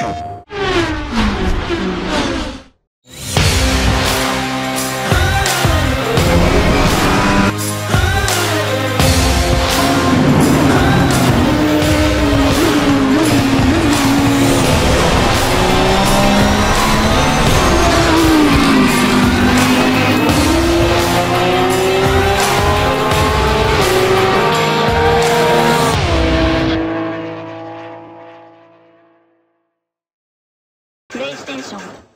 you station.